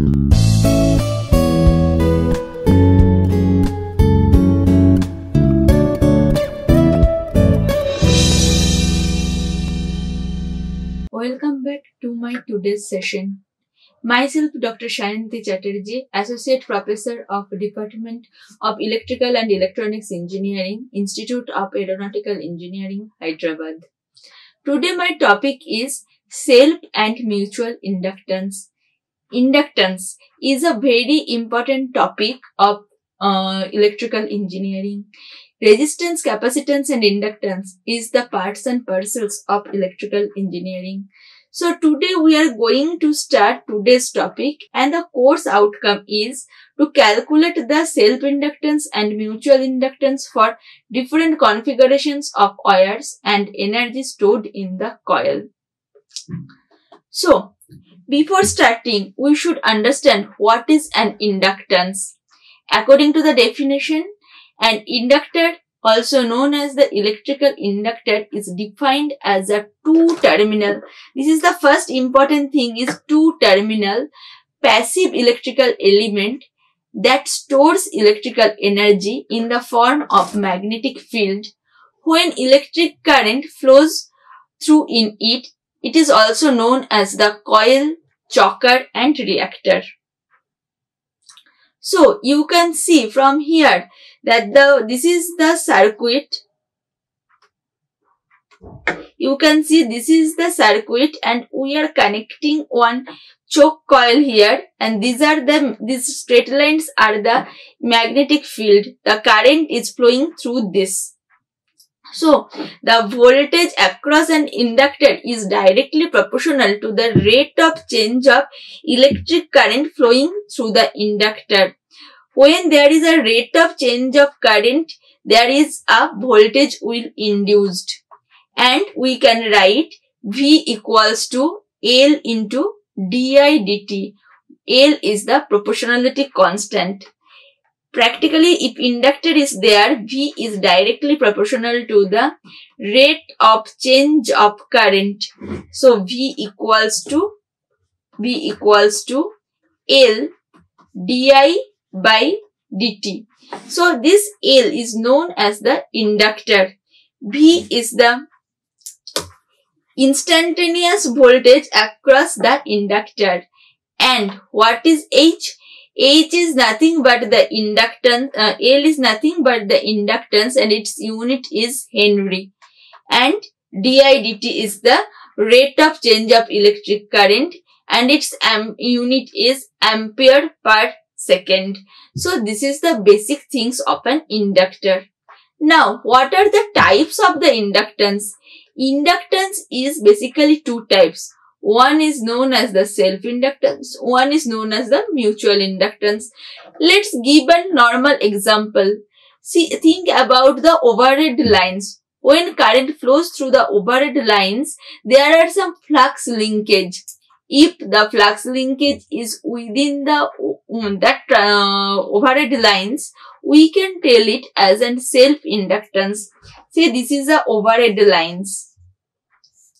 Welcome back to my today's session. Myself, Dr. Sayanti Chatterjee, Associate Professor of Department of Electrical and Electronics Engineering, Institute of Aeronautical Engineering, Hyderabad. Today my topic is self and mutual inductance. Inductance is a very important topic of uh, electrical engineering. Resistance, capacitance and inductance is the parts and parcels of electrical engineering. So today we are going to start today's topic and the course outcome is to calculate the self-inductance and mutual inductance for different configurations of wires and energy stored in the coil. So, before starting, we should understand what is an inductance. According to the definition, an inductor, also known as the electrical inductor, is defined as a two-terminal. This is the first important thing is two-terminal passive electrical element that stores electrical energy in the form of magnetic field. When electric current flows through in it, it is also known as the coil, choker and reactor. So you can see from here that the this is the circuit. You can see this is the circuit and we are connecting one choke coil here and these are the these straight lines are the magnetic field. The current is flowing through this. So, the voltage across an inductor is directly proportional to the rate of change of electric current flowing through the inductor. When there is a rate of change of current, there is a voltage will induced. And we can write V equals to L into di dt. L is the proportionality constant. Practically, if inductor is there, V is directly proportional to the rate of change of current. So, V equals to, V equals to L di by dt. So, this L is known as the inductor. V is the instantaneous voltage across the inductor. And what is H? H is nothing but the inductance, uh, L is nothing but the inductance and its unit is Henry. And di dt is the rate of change of electric current and its unit is ampere per second. So this is the basic things of an inductor. Now what are the types of the inductance? Inductance is basically two types. One is known as the self-inductance. One is known as the mutual inductance. Let's give a normal example. See, think about the overhead lines. When current flows through the overhead lines, there are some flux linkage. If the flux linkage is within the that uh, overhead lines, we can tell it as a self-inductance. Say this is the overhead lines.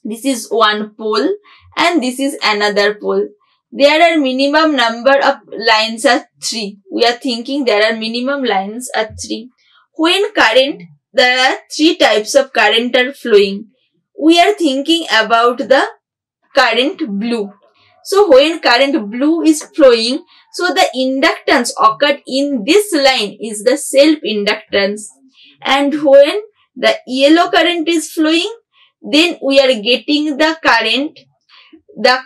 This is one pole and this is another pole. There are minimum number of lines are 3. We are thinking there are minimum lines are 3. When current, there are 3 types of current are flowing. We are thinking about the current blue. So when current blue is flowing, so the inductance occurred in this line is the self-inductance. And when the yellow current is flowing, then we are getting the current, the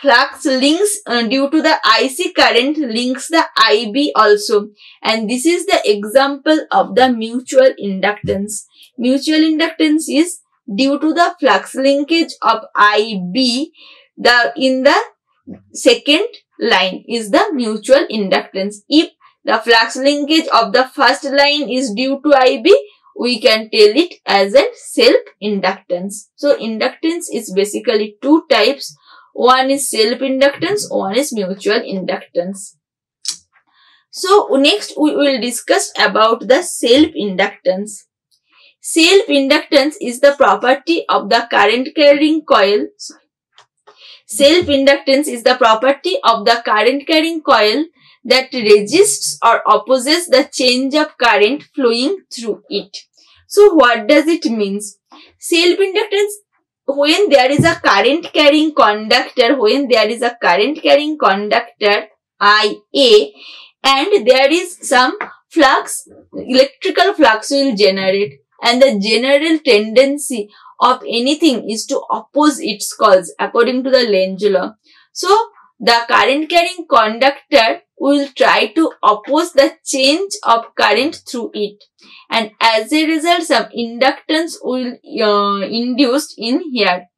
flux links uh, due to the IC current links the IB also. And this is the example of the mutual inductance. Mutual inductance is due to the flux linkage of IB the in the second line is the mutual inductance. If the flux linkage of the first line is due to IB, we can tell it as a self-inductance. So, inductance is basically two types. One is self-inductance, one is mutual inductance. So, next we will discuss about the self-inductance. Self-inductance is the property of the current carrying coil Self-inductance is the property of the current carrying coil that resists or opposes the change of current flowing through it. So what does it means? Self-inductance when there is a current carrying conductor, when there is a current carrying conductor IA and there is some flux, electrical flux will generate and the general tendency of anything is to oppose its cause according to the Lenz law. So, the current carrying conductor will try to oppose the change of current through it and as a result some inductance will uh, induced in here.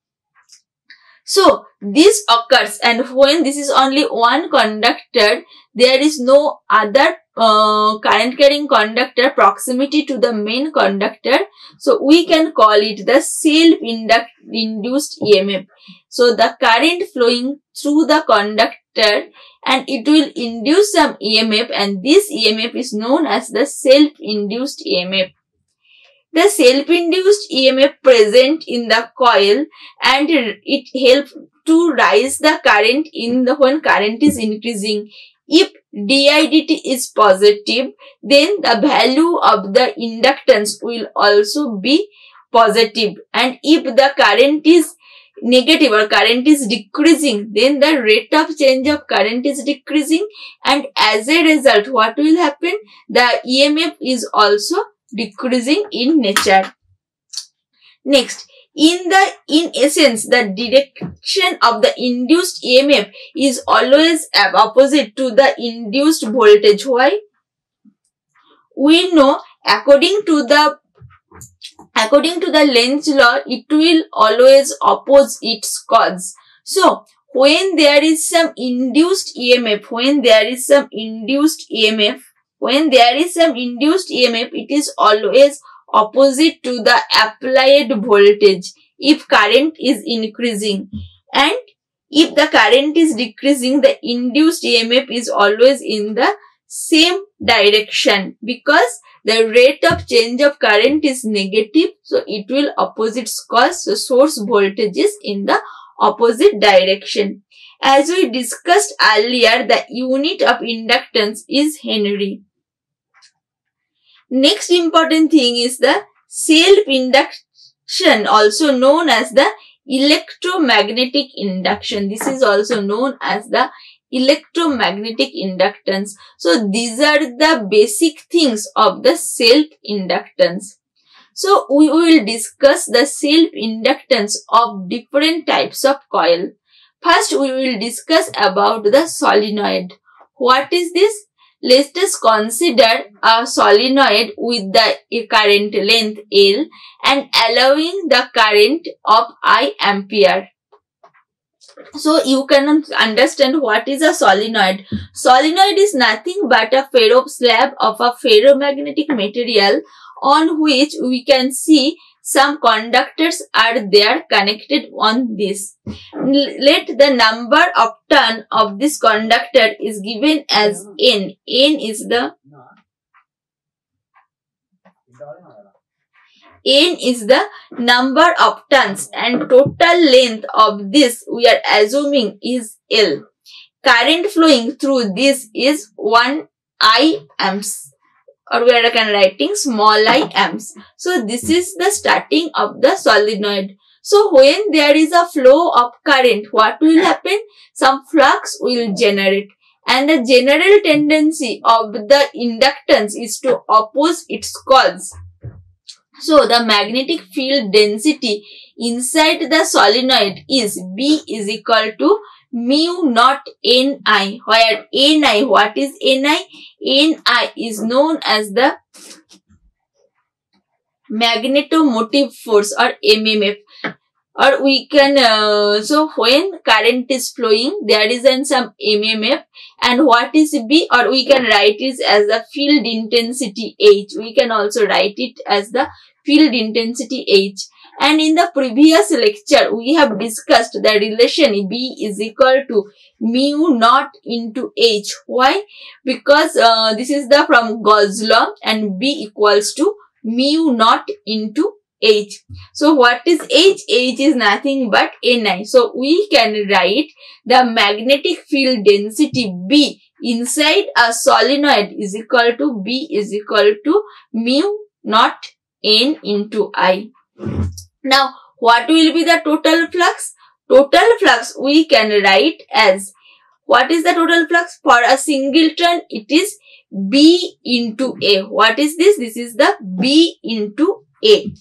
So this occurs and when this is only one conductor there is no other uh, current carrying conductor proximity to the main conductor. So we can call it the self-induced EMF. So the current flowing through the conductor and it will induce some EMF and this EMF is known as the self-induced EMF. The self-induced EMF present in the coil and it helps to rise the current in the when current is increasing. If didt is positive, then the value of the inductance will also be positive. And if the current is negative or current is decreasing, then the rate of change of current is decreasing. And as a result, what will happen? The EMF is also decreasing in nature. Next, in the in essence the direction of the induced emf is always opposite to the induced voltage why we know according to the according to the Lenz law it will always oppose its cause. So when there is some induced emf when there is some induced emf when there is some induced emf it is always opposite to the applied voltage if current is increasing. And if the current is decreasing the induced EMF is always in the same direction because the rate of change of current is negative so it will opposite cause so source voltage is in the opposite direction. As we discussed earlier the unit of inductance is Henry. Next important thing is the self-induction also known as the electromagnetic induction. This is also known as the electromagnetic inductance. So these are the basic things of the self-inductance. So we will discuss the self-inductance of different types of coil. First we will discuss about the solenoid. What is this? Let us consider a solenoid with the current length L and allowing the current of I ampere. So you can understand what is a solenoid. Hmm. Solenoid is nothing but a ferro slab of a ferromagnetic material on which we can see some conductors are there connected on this. Let the number of turn of this conductor is given as n. n is the n is the number of turns and total length of this we are assuming is L. Current flowing through this is 1 I amps or we are can writing small i amps. So this is the starting of the solenoid. So when there is a flow of current, what will happen? Some flux will generate and the general tendency of the inductance is to oppose its cause. So the magnetic field density inside the solenoid is B is equal to mu not Ni where Ni what is Ni? Ni is known as the magnetomotive force or MMF or we can uh, so when current is flowing there is an some mmf and what is b? Or we can write it as the field intensity h. We can also write it as the field intensity h. And in the previous lecture, we have discussed the relation B is equal to mu naught into H. Why? Because uh, this is the from Gauss law. And B equals to mu naught into So what is H? H is nothing but Ni. So we can write the magnetic field density B inside a solenoid is equal to B is equal to mu not N into I. Now what will be the total flux? Total flux we can write as what is the total flux for a singleton? It is B into A. What is this? This is the B into A.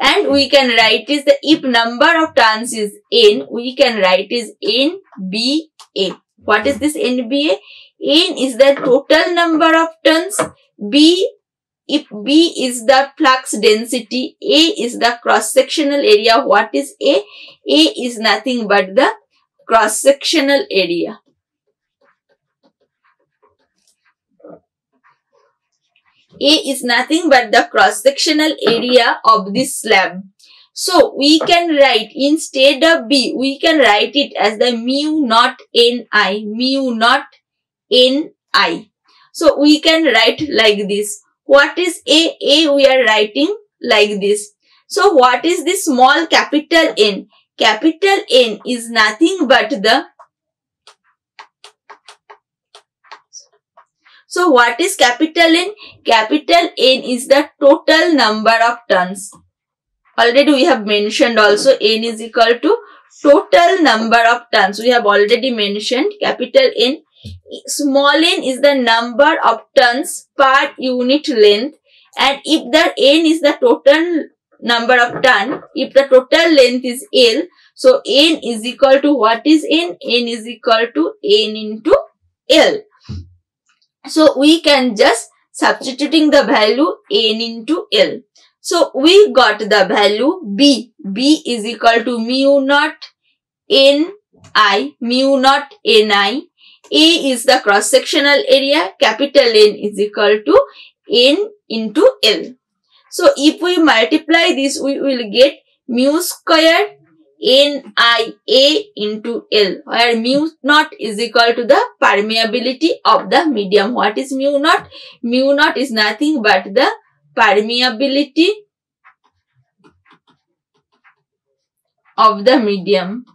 And we can write is the if number of turns is N, we can write is NBA. What is this NBA? N is the total number of turns. B, if B is the flux density, A is the cross-sectional area. What is A? A is nothing but the cross-sectional area. A is nothing but the cross-sectional area of this slab. So we can write instead of B, we can write it as the mu not Ni, mu not Ni. So we can write like this. What is A? A we are writing like this. So what is this small capital N? Capital N is nothing but the So what is capital N? Capital N is the total number of turns. Already we have mentioned also N is equal to total number of turns. We have already mentioned capital N. Small n is the number of turns per unit length and if the n is the total number of turn, if the total length is L, so n is equal to what is n? n is equal to n into L. So we can just substituting the value n into L. So we got the value B. B is equal to mu naught N I, mu naught N I. A is the cross-sectional area. Capital N is equal to N into L. So if we multiply this, we will get mu square NIA into L where mu naught is equal to the permeability of the medium. What is mu naught? Mu naught is nothing but the permeability of the medium.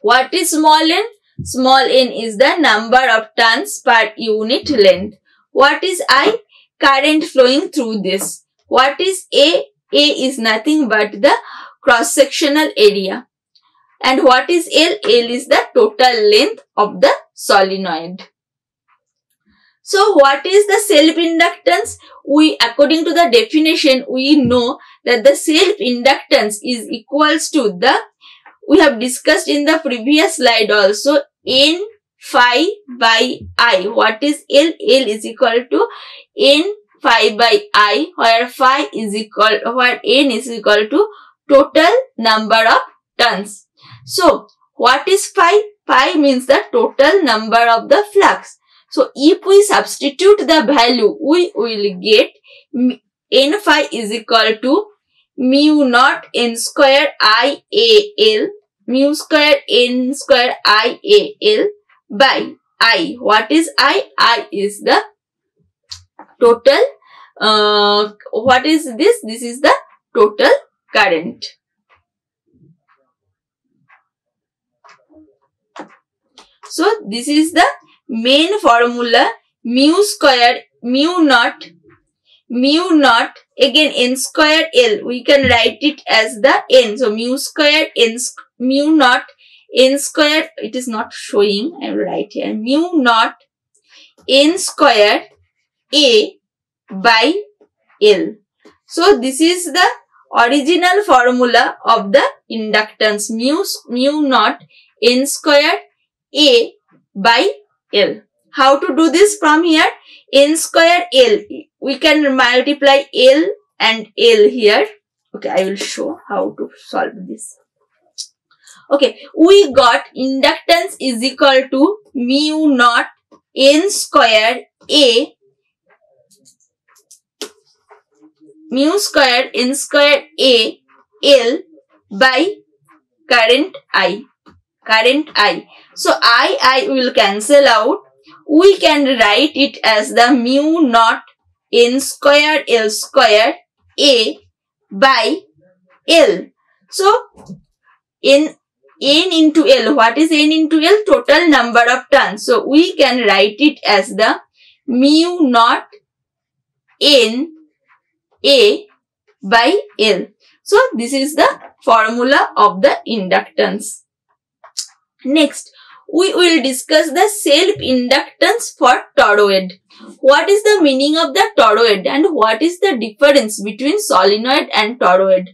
What is small n? Small n is the number of turns per unit length. What is I? Current flowing through this. What is A? A is nothing but the cross-sectional area. And what is L? L is the total length of the solenoid. So what is the self-inductance? We, according to the definition, we know that the self-inductance is equals to the, we have discussed in the previous slide also, N phi by I. What is L? L is equal to N phi by i where phi is equal where n is equal to total number of turns. So what is phi? Phi means the total number of the flux. So if we substitute the value we will get n phi is equal to mu naught n square i a l mu square n square i a l by i. What is i? i is the total uh, what is this? This is the total current. So this is the main formula mu square mu naught mu naught again n square l. We can write it as the n. So mu square n mu naught n square it is not showing i will write here. Mu naught n square a by L. So this is the original formula of the inductance mu, mu naught n square A by L. How to do this from here? n square L. We can multiply L and L here. Okay, I will show how to solve this. Okay, we got inductance is equal to mu naught n square A mu square n square A L by current I. Current I. So I, I will cancel out. We can write it as the mu naught n square L square A by L. So, in n into L. What is n into L? Total number of turns. So we can write it as the mu naught n A by L. So this is the formula of the inductance. Next, we will discuss the self-inductance for toroid. What is the meaning of the toroid and what is the difference between solenoid and toroid?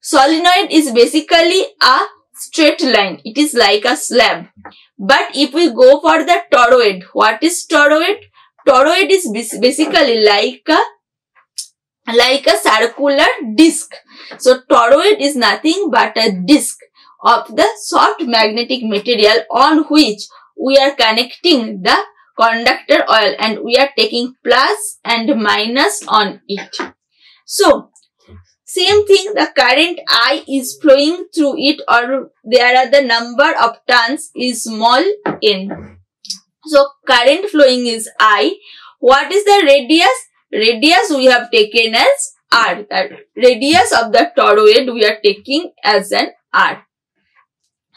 Solenoid is basically a straight line. It is like a slab. But if we go for the toroid, what is toroid? Toroid is basically like a like a circular disc. So toroid is nothing but a disc of the soft magnetic material on which we are connecting the conductor oil and we are taking plus and minus on it. So same thing, the current I is flowing through it or there are the number of turns is small n. So current flowing is I. What is the radius? Radius we have taken as R. The radius of the toroid we are taking as an R.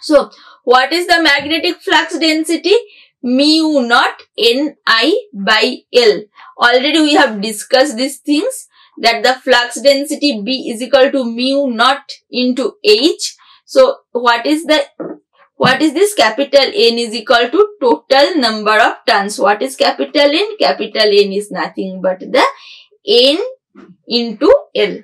So what is the magnetic flux density? Mu naught Ni by L. Already we have discussed these things that the flux density B is equal to mu naught into H. So what is the what is this capital N is equal to total number of turns. What is capital N? Capital N is nothing but the N into L.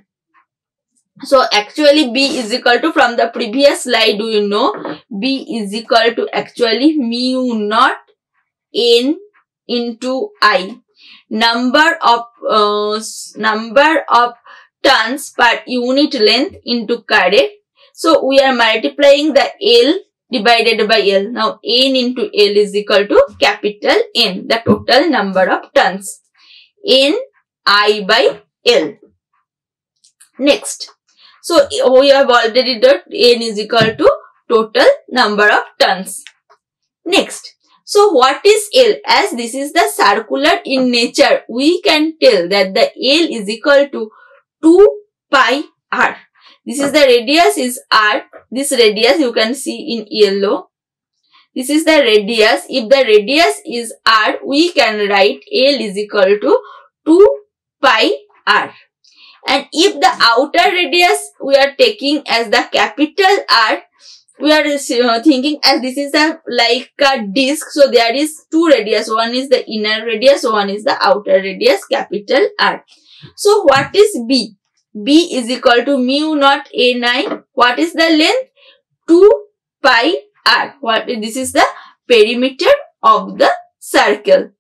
So actually B is equal to from the previous slide do you know B is equal to actually mu naught N into I number of uh, number of turns per unit length into current. So we are multiplying the L divided by L. Now N into L is equal to capital N, the total number of turns. N I by L. Next. So we have already done N is equal to total number of turns. Next. So what is L? As this is the circular in nature, we can tell that the L is equal to 2 pi r. This is the radius is r. This radius you can see in yellow. This is the radius. If the radius is r, we can write L is equal to 2 pi r. And if the outer radius we are taking as the capital R, we are uh, thinking as this is a like a disc so there is two radius one is the inner radius one is the outer radius capital r so what is b b is equal to mu naught a 9 what is the length? 2 pi r. What this is the perimeter of the circle.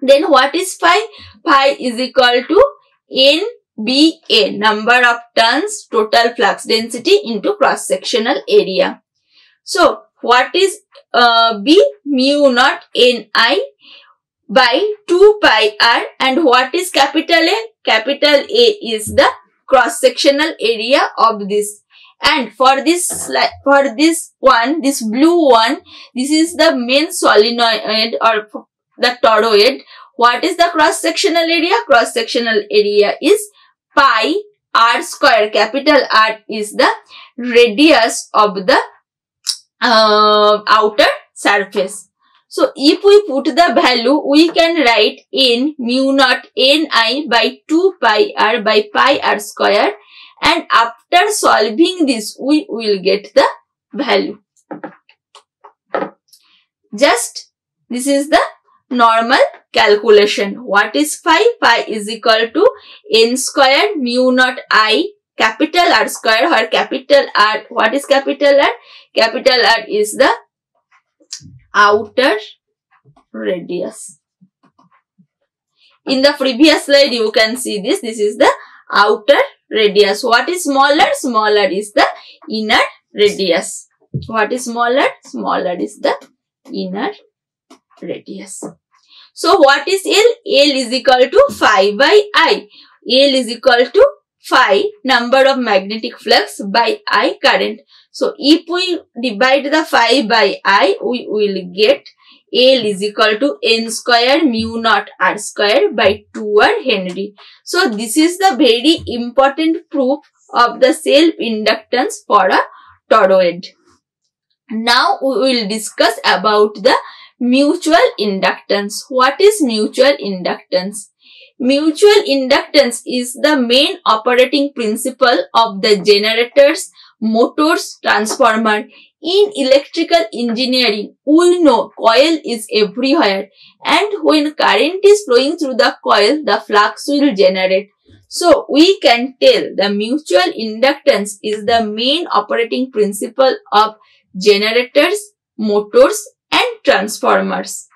Then what is pi? Pi is equal to n B A. Number of turns total flux density into cross sectional area. So what is uh, B? Mu naught Ni by 2 pi r and what is capital A? Capital A is the cross sectional area of this and for this for this one this blue one this is the main solenoid or the toroid what is the cross sectional area cross sectional area is pi r square capital R is the radius of the uh, outer surface. So if we put the value, we can write in mu naught ni by 2 pi r by pi r square and after solving this, we will get the value. Just this is the normal calculation. What is phi? Phi is equal to n square mu naught i capital R square or capital R. What is capital R? Capital R is the outer radius. In the previous slide you can see this. This is the outer radius. What is smaller? Smaller is the inner radius. What is smaller? Smaller is the inner radius. So what is L? L is equal to phi by I. L is equal to phi number of magnetic flux by I current. So if we divide the phi by I, we will get L is equal to N square mu naught R square by 2 R Henry. So this is the very important proof of the self-inductance for a toroid. Now we will discuss about the mutual inductance. What is mutual inductance? Mutual inductance is the main operating principle of the generators, motors, transformer. In electrical engineering, we know coil is everywhere and when current is flowing through the coil, the flux will generate. So, we can tell the mutual inductance is the main operating principle of generators, motors and transformers.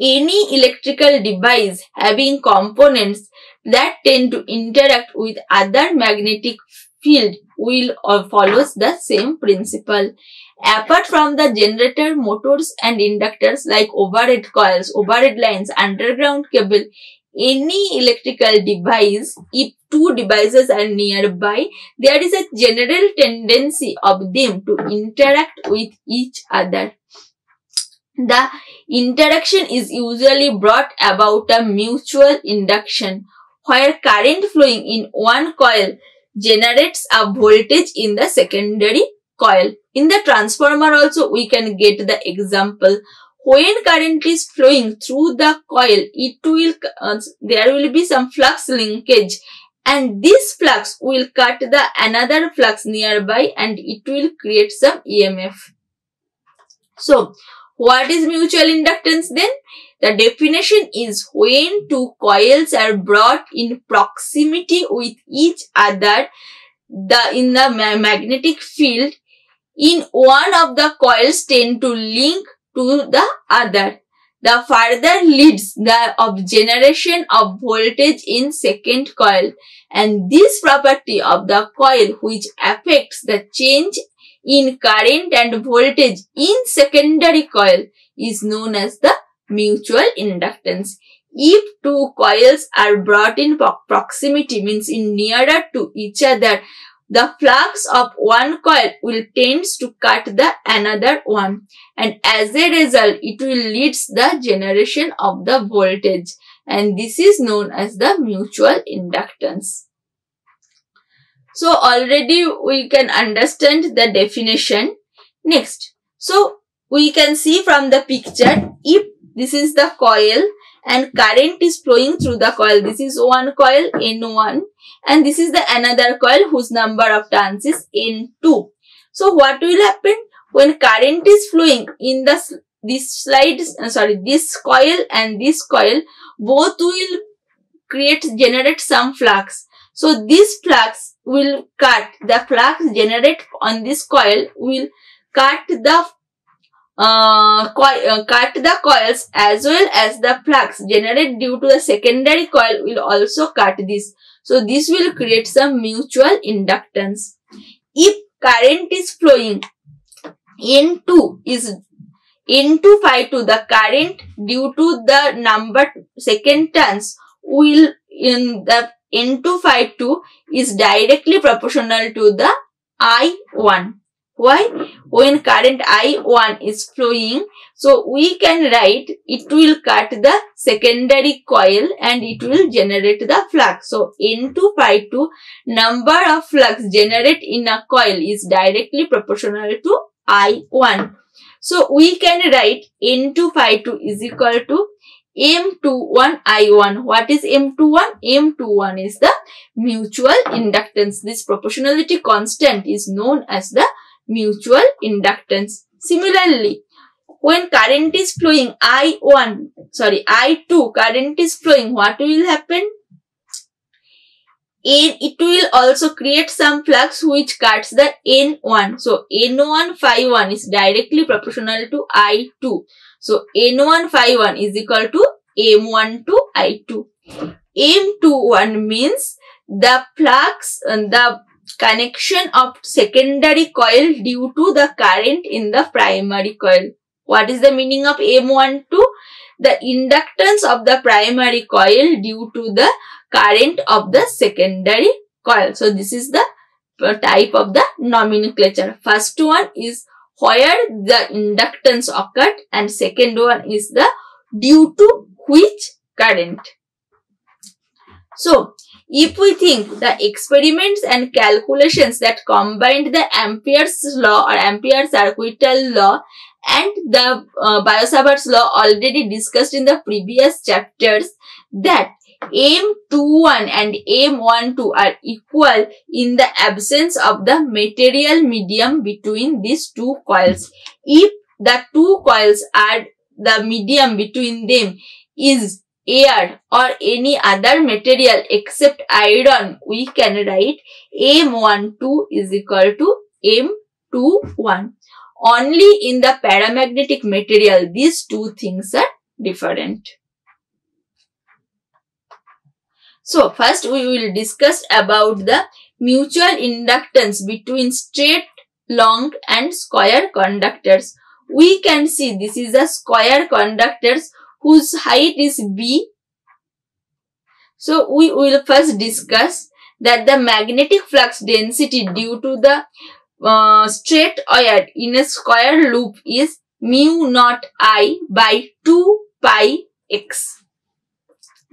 Any electrical device having components that tend to interact with other magnetic field will or follows the same principle. Apart from the generator, motors and inductors like overhead coils, overhead lines, underground cable, any electrical device, if two devices are nearby, there is a general tendency of them to interact with each other. The interaction is usually brought about a mutual induction where current flowing in one coil generates a voltage in the secondary coil. In the transformer also we can get the example. When current is flowing through the coil, it will, uh, there will be some flux linkage and this flux will cut the another flux nearby and it will create some EMF. So, what is mutual inductance then? The definition is when two coils are brought in proximity with each other the in the ma magnetic field in one of the coils tend to link to the other. The further leads the of generation of voltage in second coil and this property of the coil which affects the change in current and voltage in secondary coil is known as the mutual inductance. If two coils are brought in proximity means in nearer to each other, the flux of one coil will tends to cut the another one and as a result it will leads the generation of the voltage and this is known as the mutual inductance. So already we can understand the definition. Next, so we can see from the picture if this is the coil and current is flowing through the coil. This is one coil N1 and this is the another coil whose number of turns is N2. So what will happen when current is flowing in the this slide uh, sorry this coil and this coil both will create generate some flux. So this flux will cut, the flux generated on this coil will cut the uh, uh, cut the coils as well as the flux generated due to the secondary coil will also cut this. So this will create some mutual inductance. If current is flowing N2 is N2 phi 2 the current due to the number second turns will in the N2 phi 2 is directly proportional to the I1. Why? When current I1 is flowing, so we can write it will cut the secondary coil and it will generate the flux. So N2 phi 2 number of flux generated in a coil is directly proportional to I1. So we can write N2 phi 2 is equal to M21I1. What is M21? M21 is the mutual inductance. This proportionality constant is known as the mutual inductance. Similarly, when current is flowing I1, sorry, I2 current is flowing, what will happen? it will also create some flux which cuts the N1. So, N1 phi 1 is directly proportional to I2. So N1 phi 1 is equal to M1 to I2. M21 means the flux and the connection of secondary coil due to the current in the primary coil. What is the meaning of M12? The inductance of the primary coil due to the current of the secondary coil. So this is the uh, type of the nomenclature. First one is where the inductance occurred and second one is the due to which current. So, if we think the experiments and calculations that combined the Ampere's law or Ampere circuital law and the uh, Biot-Savart's law already discussed in the previous chapters that M21 and M12 are equal in the absence of the material medium between these two coils. If the two coils are the medium between them is air or any other material except iron, we can write M12 is equal to M21. Only in the paramagnetic material, these two things are different. So, first we will discuss about the mutual inductance between straight, long and square conductors. We can see this is a square conductors whose height is B. So, we will first discuss that the magnetic flux density due to the uh, straight wire in a square loop is mu naught I by 2 pi x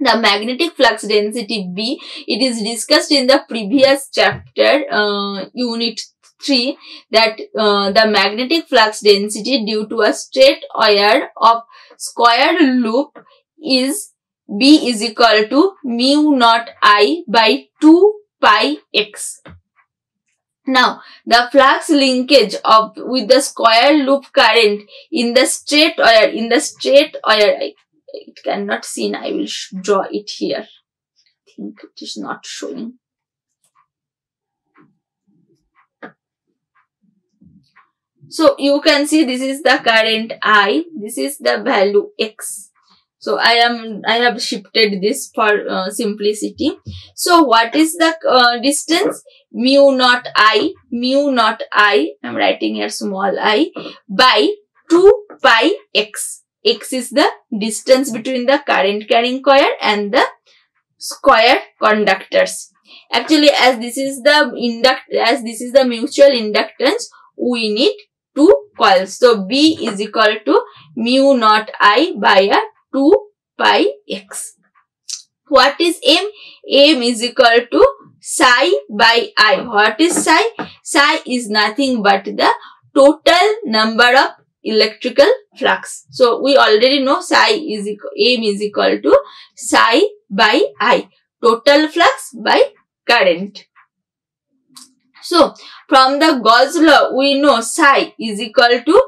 the magnetic flux density B. It is discussed in the previous chapter, uh, unit 3, that uh, the magnetic flux density due to a straight wire of square loop is B is equal to mu naught I by 2 pi x. Now, the flux linkage of with the square loop current in the straight wire, in the straight wire, I it cannot seen I will draw it here I think it is not showing so you can see this is the current I this is the value X. So I am I have shifted this for uh, simplicity. So what is the uh, distance? Mu naught I mu naught I I'm writing here small i by 2 pi x. X is the distance between the current carrying coil and the square conductors. Actually, as this is the induct, as this is the mutual inductance, we need two coils. So, B is equal to mu naught I by a 2 pi x. What is M? M is equal to psi by I. What is psi? Psi is nothing but the total number of electrical flux. So we already know psi is equal, M is equal to psi by I. Total flux by current. So from the Gauss law we know psi is equal to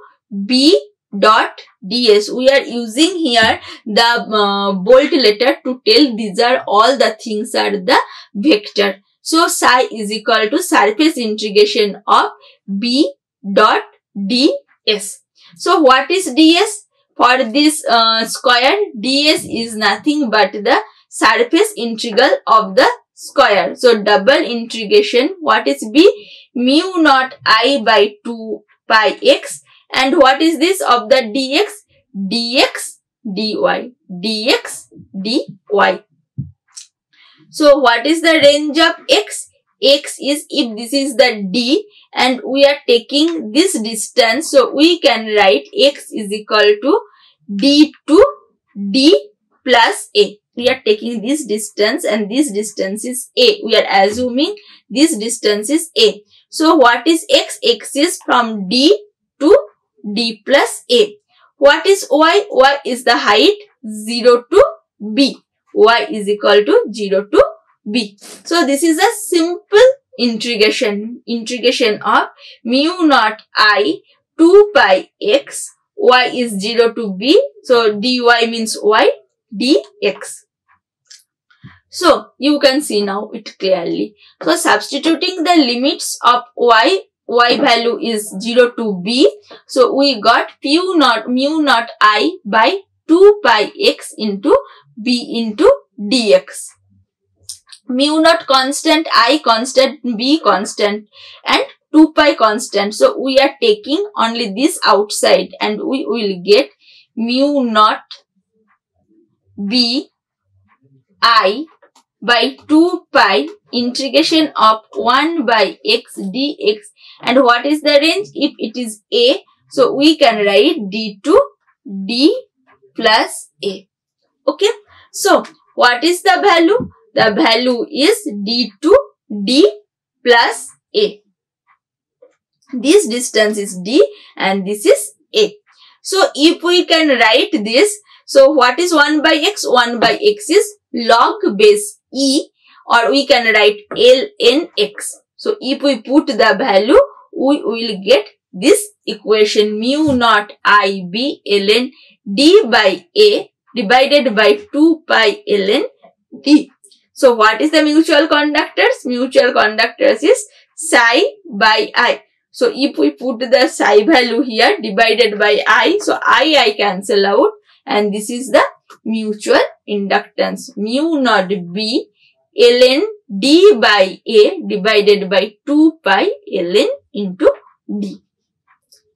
B dot ds. We are using here the uh, bold letter to tell these are all the things are the vector. So psi is equal to surface integration of B dot ds. So what is ds? For this uh, square, ds is nothing but the surface integral of the square. So double integration, what is b? Mu naught i by 2 pi x. And what is this of the dx? dx dy. dx dy. So what is the range of x? x is if this is the d and we are taking this distance so we can write x is equal to d to d plus a we are taking this distance and this distance is a. We are assuming this distance is a. So what is x? X is from d to d plus a. What is y? Y is the height 0 to b. Y is equal to 0 to b. So this is a simple integration, integration of mu naught i 2 pi x, y is 0 to b. So dy means y, dx. So you can see now it clearly. So substituting the limits of y, y value is 0 to b. So we got mu naught, mu naught i by 2 pi x into b into dx mu naught constant, i constant, b constant and 2 pi constant. So we are taking only this outside and we will get mu naught b i by 2 pi integration of 1 by x dx And what is the range? If it is A, so we can write D to D plus A. Okay. So what is the value? The value is D to D plus A. This distance is D and this is A. So if we can write this, so what is 1 by x? 1 by x is log base E or we can write ln x. So if we put the value, we will get this equation mu naught I b ln d by a divided by 2 pi ln d. So what is the mutual conductors? Mutual conductors is psi by i. So if we put the psi value here divided by i, so i i cancel out and this is the mutual inductance mu naught b ln d by a divided by 2 pi ln into d.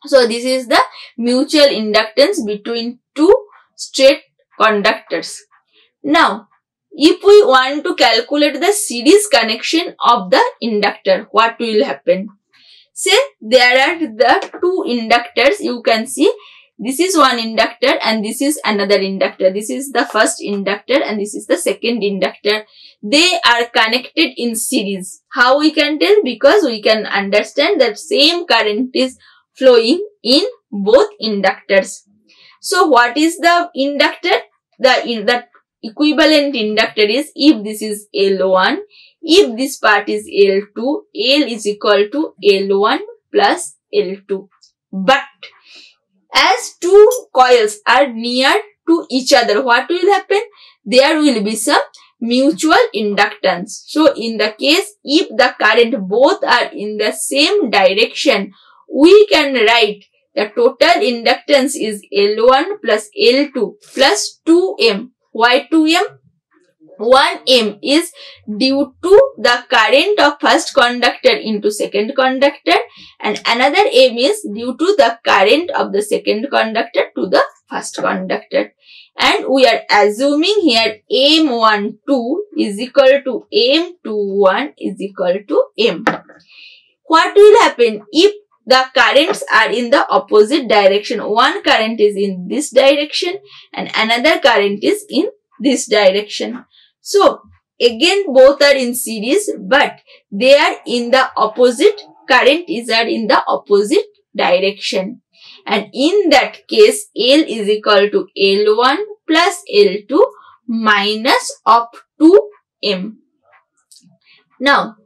So this is the mutual inductance between two straight conductors. Now, if we want to calculate the series connection of the inductor, what will happen? Say there are the two inductors you can see this is one inductor and this is another inductor. This is the first inductor and this is the second inductor. They are connected in series. How we can tell? Because we can understand that same current is flowing in both inductors. So what is the inductor? The, in, the equivalent inductor is if this is L1, if this part is L2, L is equal to L1 plus L2. But as two coils are near to each other, what will happen? There will be some mutual inductance. So, in the case, if the current both are in the same direction, we can write the total inductance is L1 plus L2 plus 2M. Why 2M? 1m is due to the current of first conductor into second conductor and another m is due to the current of the second conductor to the first conductor. And we are assuming here m12 is equal to m21 is equal to m. What will happen if the currents are in the opposite direction? One current is in this direction and another current is in this direction. So, again both are in series but they are in the opposite, current is are in the opposite direction. And in that case, L is equal to L1 plus L2 minus of 2M. Now,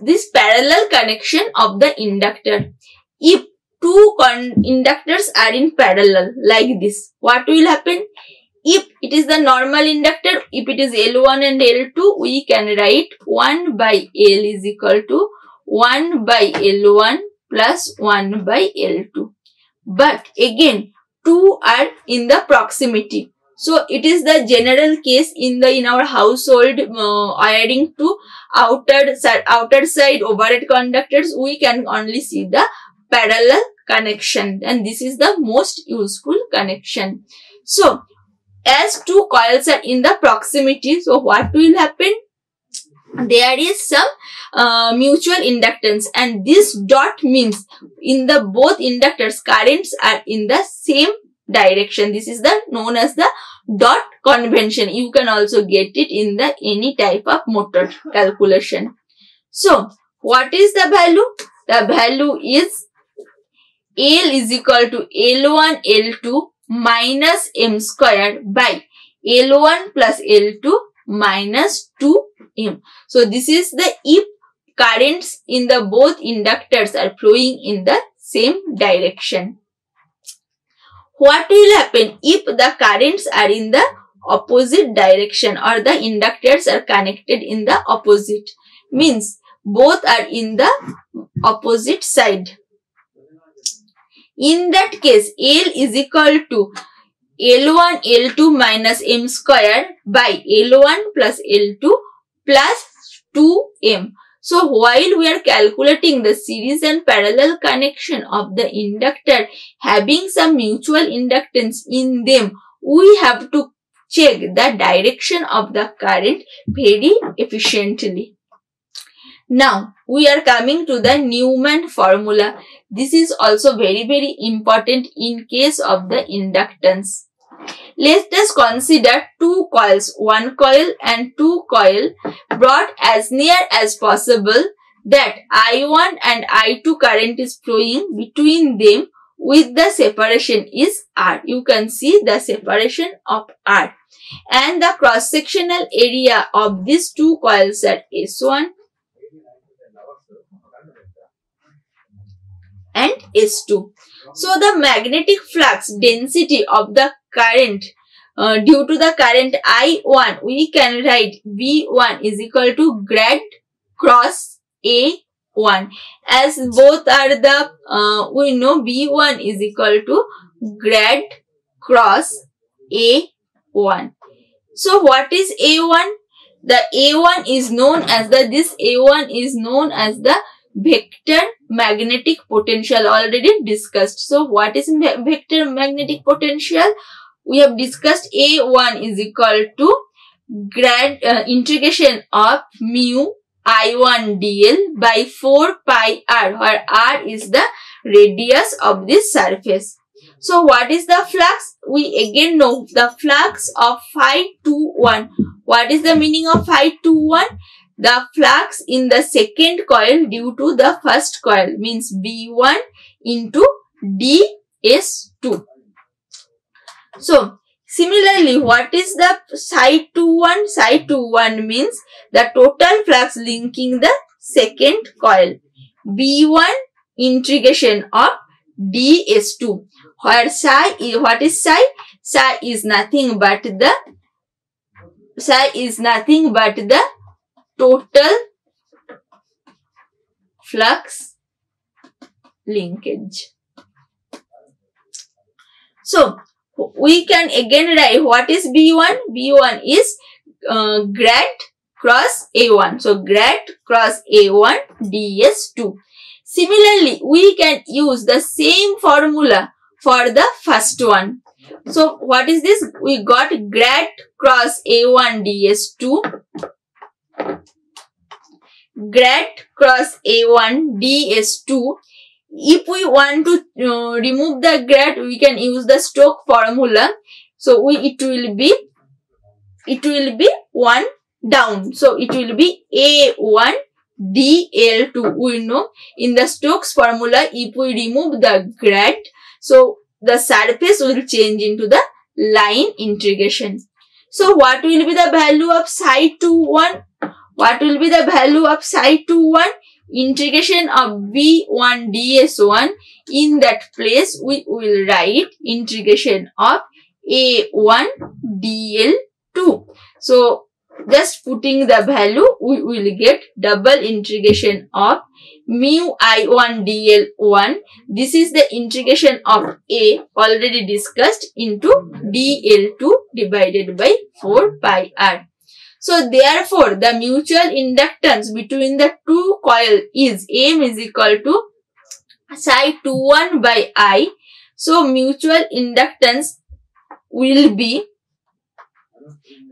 this parallel connection of the inductor. If two inductors are in parallel like this, what will happen? If it is the normal inductor, if it is L1 and L2, we can write 1 by L is equal to 1 by L1 plus 1 by L2. But again, two are in the proximity. So it is the general case in the in our household uh, wiring to outer outer side overhead conductors. We can only see the parallel connection, and this is the most useful connection. So as two coils are in the proximity, so what will happen? There is some uh, mutual inductance and this dot means in the both inductors currents are in the same direction. This is the known as the dot convention. You can also get it in the any type of motor calculation. So, what is the value? The value is L is equal to L1, L2 minus m squared by L1 plus L2 minus 2m. So this is the if currents in the both inductors are flowing in the same direction. What will happen if the currents are in the opposite direction or the inductors are connected in the opposite? Means both are in the opposite side. In that case, L is equal to L1 L2 minus M square by L1 plus L2 plus 2M. So while we are calculating the series and parallel connection of the inductor having some mutual inductance in them, we have to check the direction of the current very efficiently. Now, we are coming to the Neumann formula. This is also very, very important in case of the inductance. Let us consider two coils, one coil and two coil brought as near as possible that I1 and I2 current is flowing between them with the separation is R. You can see the separation of R. And the cross-sectional area of these two coils are S1 and S2. So the magnetic flux density of the current uh, due to the current I1 we can write V1 is equal to grad cross A1 as both are the uh, we know V1 is equal to grad cross A1. So what is A1? The A1 is known as the this A1 is known as the vector magnetic potential already discussed. So what is vector magnetic potential? We have discussed A1 is equal to grad uh, integration of mu I1 dl by 4 pi r where r is the radius of this surface. So what is the flux? We again know the flux of phi 2 1. What is the meaning of phi 2 1? The flux in the second coil due to the first coil means B1 into DS2. So, similarly, what is the psi 21? Psi 21 means the total flux linking the second coil. B1 integration of DS2. Where psi is, what is psi? Psi is nothing but the, psi is nothing but the total flux linkage. So, we can again write what is B1? B1 is uh, grad cross A1. So, grad cross A1 ds2. Similarly, we can use the same formula for the first one. So, what is this? We got grad cross A1 ds2 grad cross A1 ds2 if we want to uh, remove the grad we can use the Stokes formula. So we it will be it will be 1 down. So it will be A1 dl2 we know in the Stokes formula if we remove the grad so the surface will change into the line integration. So what will be the value of psi 2 1 what will be the value of psi 2 1? Integration of V1 ds1. In that place, we will write integration of A1 dl2. So, just putting the value, we will get double integration of mu i1 dl1. This is the integration of A already discussed into dl2 divided by 4 pi r. So therefore, the mutual inductance between the two coil is M is equal to psi 21 by I. So mutual inductance will be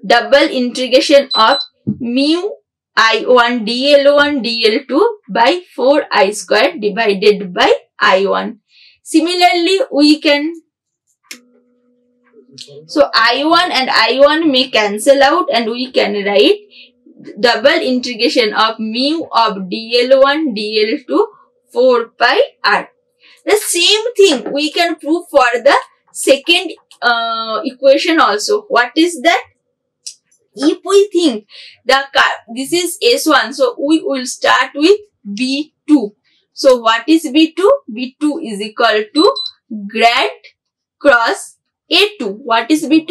double integration of mu I1 dl1 dl2 by 4 I square divided by I1. Similarly, we can so I1 and I1 may cancel out and we can write double integration of mu of dl1 dl2 4 pi r. The same thing we can prove for the second uh, equation also. What is that? If we think the this is S1, so we will start with B2. So what is B2? B2 is equal to grad cross a2. What is B2?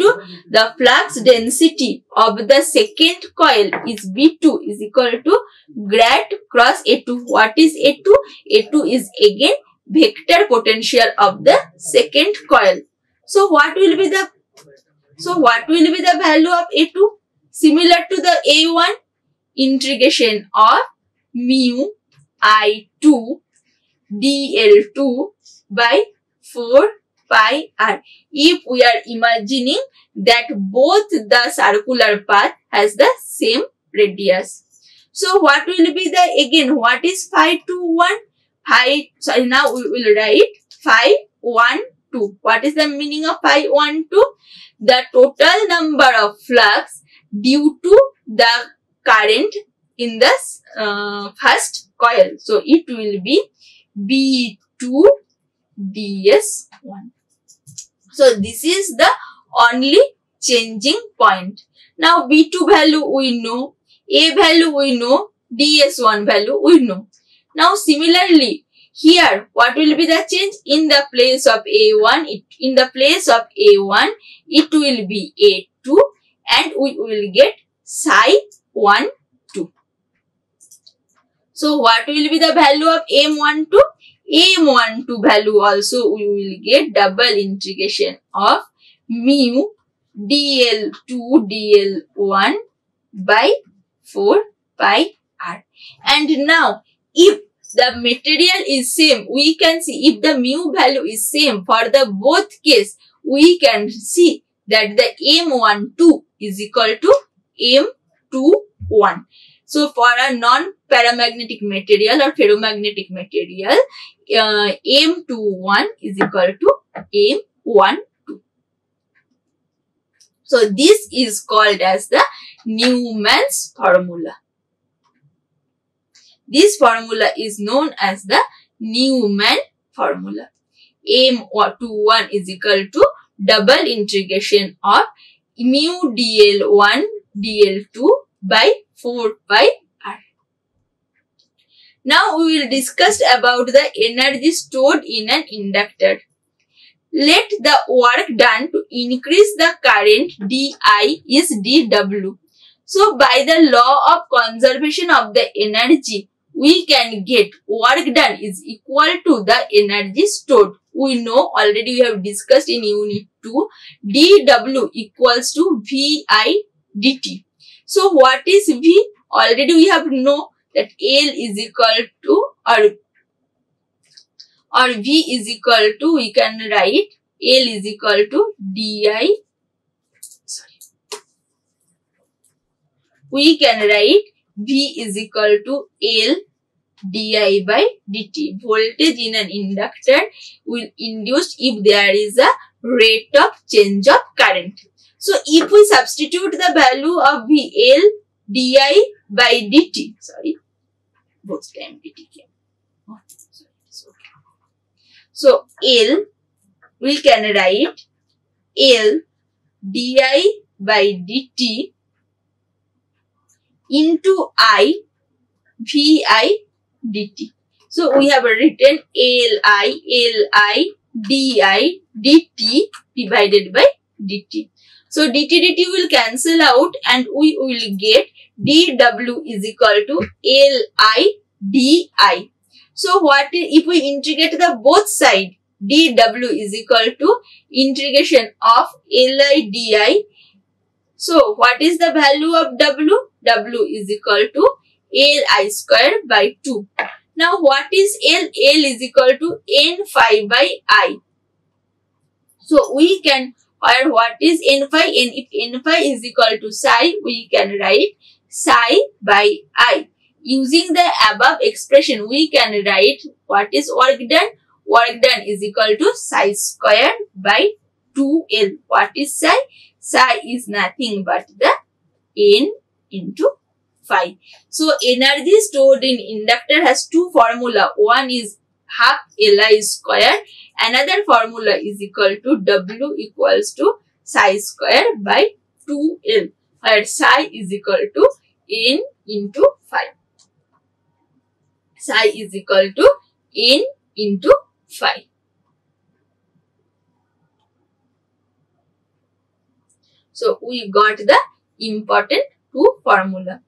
The flux density of the second coil is B2 is equal to grad cross A2. What is A2? A2 is again vector potential of the second coil. So what will be the so what will be the value of A2? Similar to the A1 integration of mu I2 dl2 by 4 pi r if we are imagining that both the circular path has the same radius. So what will be the, again, what is phi 2, 1? Phi, sorry, now we will write phi 1, 2. What is the meaning of phi 1, 2? The total number of flux due to the current in the uh, first coil. So it will be B2 DS1. So this is the only changing point. Now B2 value we know, A value we know, DS1 value we know. Now similarly, here what will be the change? In the place of A1, it, in the place of A1, it will be A2 and we will get psi 1, 2. So what will be the value of M12? M12 value also we will get double integration of mu dl2 dl1 by 4 pi r. And now if the material is same, we can see if the mu value is same for the both case, we can see that the M12 is equal to M21. So for a non-paramagnetic material or ferromagnetic material, uh, M21 is equal to M12. So this is called as the Neumann's formula. This formula is known as the Neumann formula. M21 is equal to double integration of mu dl1 dl2 by 4 pi. Now we will discuss about the energy stored in an inductor. Let the work done to increase the current di is dw. So by the law of conservation of the energy, we can get work done is equal to the energy stored. We know already we have discussed in unit 2 dw equals to vi dt. So what is v? Already we have know that L is equal to or or v is equal to we can write L is equal to di sorry we can write V is equal to L di by dt. Voltage in an inductor will induce if there is a rate of change of current. So if we substitute the value of VL di by dt, sorry, both time dt came. So L, we can write L di by dt into I Vi dt. So we have written Li Li di dt divided by dt. So dt dt will cancel out and we will get dw is equal to Li di. So what if we integrate the both side dw is equal to integration of Li di. So what is the value of w? w is equal to Li square by 2. Now what is L? L is equal to N phi by I. So we can or what is N phi? N if N phi is equal to psi, we can write psi by I. Using the above expression, we can write what is work done? Work done is equal to psi square by 2L. What is psi? Psi is nothing but the N into phi. So energy stored in inductor has two formula. One is half Li square. Another formula is equal to W equals to psi square by 2L where psi is equal to N into phi. Psi is equal to N into phi. So we got the important two formula.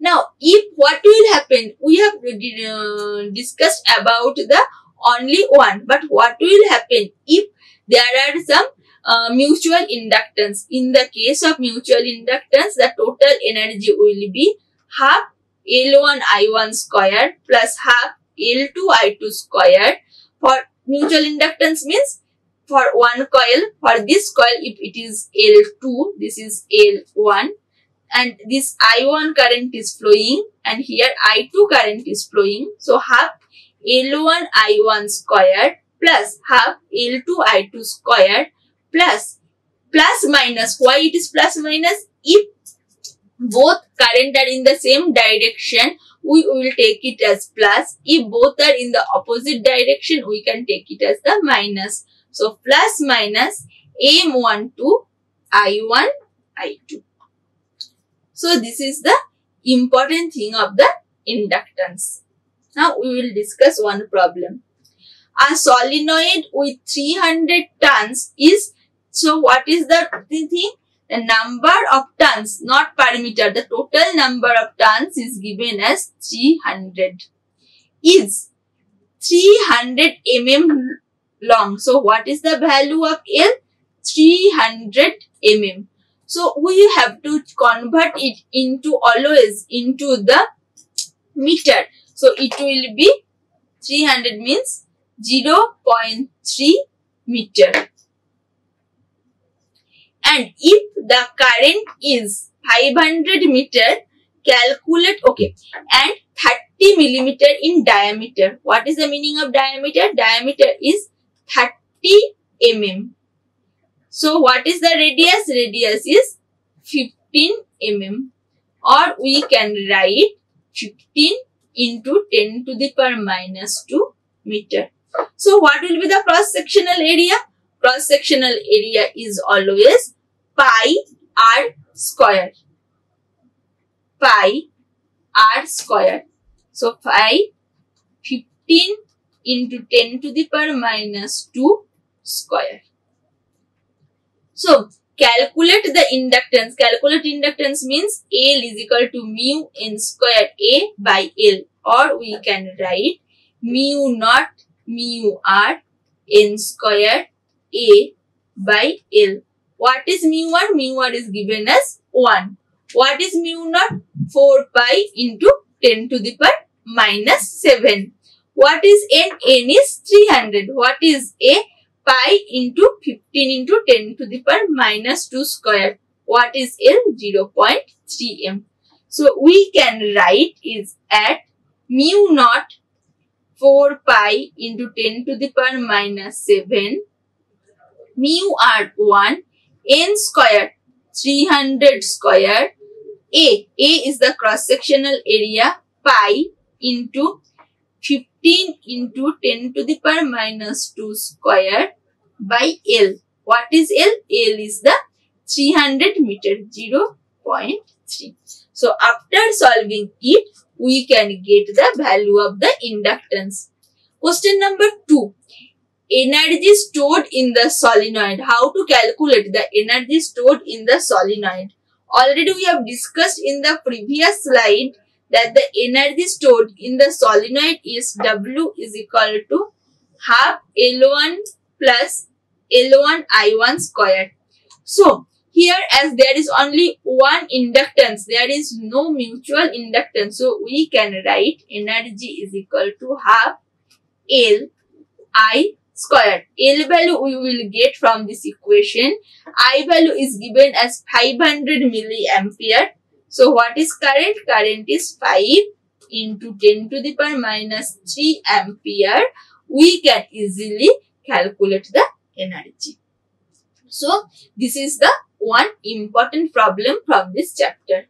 Now, if what will happen, we have uh, discussed about the only one, but what will happen if there are some uh, mutual inductance. In the case of mutual inductance, the total energy will be half L1 I1 squared plus half L2 I2 squared. For mutual inductance means for one coil, for this coil if it is L2, this is L1 and this I1 current is flowing and here I2 current is flowing. So half L1 I1 squared plus half L2 I2 squared plus plus minus. Why it is plus minus? If both current are in the same direction, we will take it as plus. If both are in the opposite direction, we can take it as the minus. So plus minus M1 to I1, I2. So this is the important thing of the inductance. Now we will discuss one problem. A solenoid with 300 turns is, so what is the thing? The number of turns, not per meter, the total number of turns is given as 300. Is 300 mm long. So what is the value of L? 300 mm. So we have to convert it into always into the meter. So it will be 300 means 0 0.3 meter. And if the current is 500 meter, calculate, okay, and 30 millimeter in diameter. What is the meaning of diameter? Diameter is 30 mm. So what is the radius? Radius is 15 mm or we can write 15 into 10 to the power minus 2 meter. So what will be the cross sectional area? Cross sectional area is always pi r square. Pi r square. So pi 15 into 10 to the power minus 2 square. So calculate the inductance. Calculate inductance means L is equal to mu n square A by L or we can write mu naught mu r n square A by L. What is mu r? Mu r is given as 1. What is mu naught? 4 pi into 10 to the power minus 7. What is n? n is 300. What is a? Pi into 15 into 10 to the power minus 2 square. What is L? 0 0.3 m. So we can write is at mu naught 4 pi into 10 to the power minus 7 mu r 1 n square 300 square a a is the cross sectional area pi into 15 into 10 to the power minus 2 square by L. What is L? L is the 300 meter 0 0.3. So after solving it, we can get the value of the inductance. Question number 2. Energy stored in the solenoid. How to calculate the energy stored in the solenoid? Already we have discussed in the previous slide that the energy stored in the solenoid is W is equal to half L1 plus L1 I1 squared. So, here as there is only one inductance, there is no mutual inductance. So, we can write energy is equal to half L I squared. L value we will get from this equation. I value is given as 500 milliampere so what is current? Current is 5 into 10 to the power minus 3 ampere. We can easily calculate the energy. So this is the one important problem from this chapter.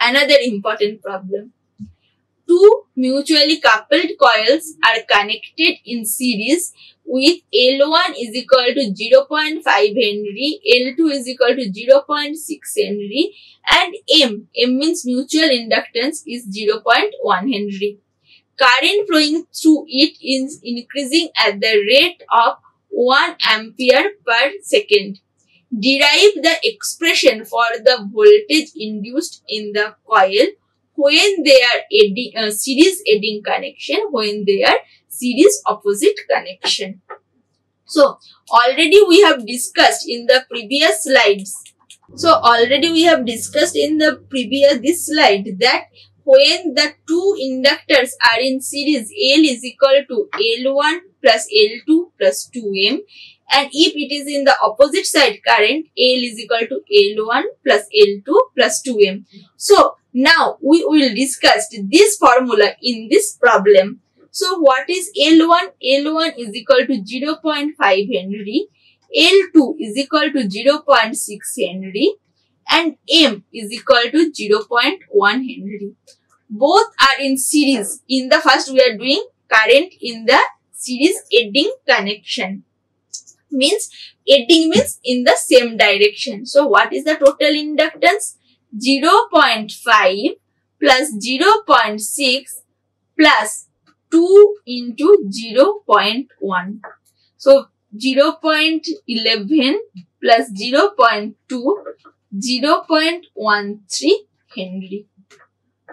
Another important problem. Two mutually coupled coils are connected in series with L1 is equal to 0.5 Henry, L2 is equal to 0.6 Henry and M, M means mutual inductance is 0.1 Henry. Current flowing through it is increasing at the rate of 1 ampere per second. Derive the expression for the voltage induced in the coil when they are adding, uh, series adding connection, when they are series opposite connection. So, already we have discussed in the previous slides. So, already we have discussed in the previous this slide that when the two inductors are in series, L is equal to L1 plus L2 plus 2M and if it is in the opposite side current L is equal to L1 plus L2 plus 2M. So now we will discuss this formula in this problem. So what is L1? L1 is equal to 0.5 Henry, L2 is equal to 0.6 Henry and M is equal to 0.1 Henry. Both are in series. In the first we are doing current in the series adding connection means adding means in the same direction. So what is the total inductance? 0.5 plus 0.6 plus 2 into 0.1. So 0.11 plus 0.2 0.13 Henry.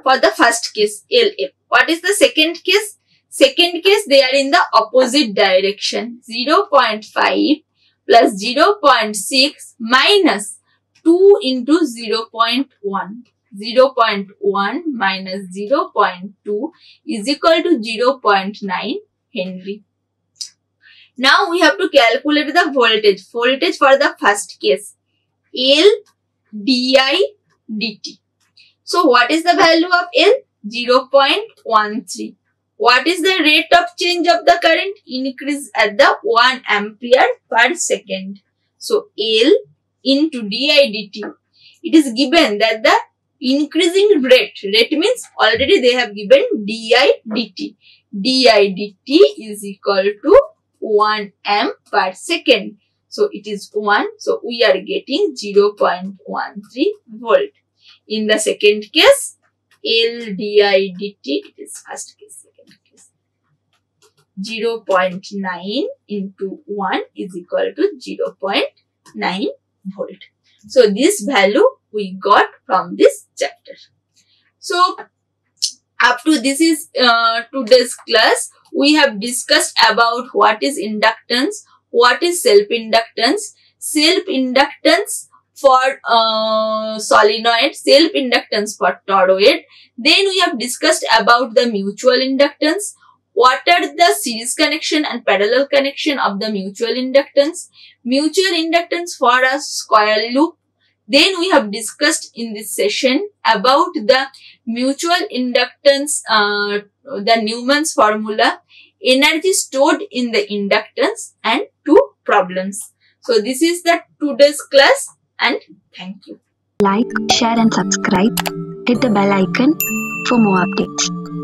For the first case LF. What is the second case? Second case, they are in the opposite direction. 0.5 plus 0.6 minus 2 into 0.1. 0.1 minus 0.2 is equal to 0.9 Henry. Now we have to calculate the voltage. Voltage for the first case. L di dt. So what is the value of L? 0.13. What is the rate of change of the current? Increase at the 1 ampere per second. So, L into di dt. It is given that the increasing rate, rate means already they have given di dt. di dt is equal to 1 amp per second. So, it is 1. So, we are getting 0.13 volt. In the second case, L di dt, it is first case. 0.9 into 1 is equal to 0.9 volt. So this value we got from this chapter. So up to this is uh, today's class. We have discussed about what is inductance, what is self-inductance, self-inductance for uh, solenoid, self-inductance for toroid. Then we have discussed about the mutual inductance, what are the series connection and parallel connection of the mutual inductance? Mutual inductance for a square loop. Then we have discussed in this session about the mutual inductance, uh, the Neumann's formula, energy stored in the inductance and two problems. So this is the today's class and thank you. Like, share and subscribe. Hit the bell icon for more updates.